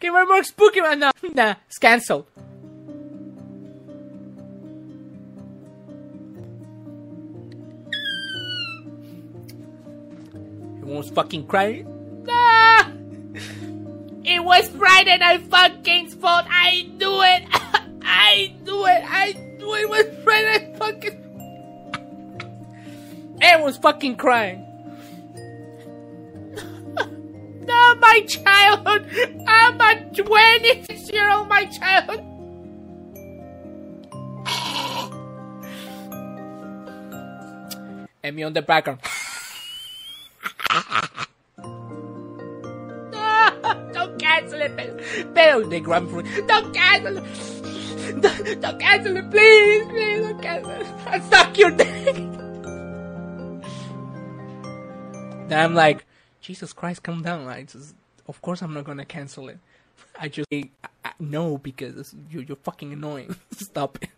Get one more spooky one. No, nah, it's canceled. Everyone's fucking crying. Nah! It was Friday Night Funkin's fault. I knew it. I knew it. I knew it was Friday Funkin'. Everyone's fucking crying. My childhood. I'm a 26 year old, my childhood. And me on the background. Don't cancel it, Pero. Pero they grab me. Don't cancel it. Don't, don't cancel it, please, please, don't cancel it. I suck your dick. Then I'm like, Jesus Christ, come down. I just, of course, I'm not gonna cancel it. I just, I, I, no, because you're, you're fucking annoying. Stop it.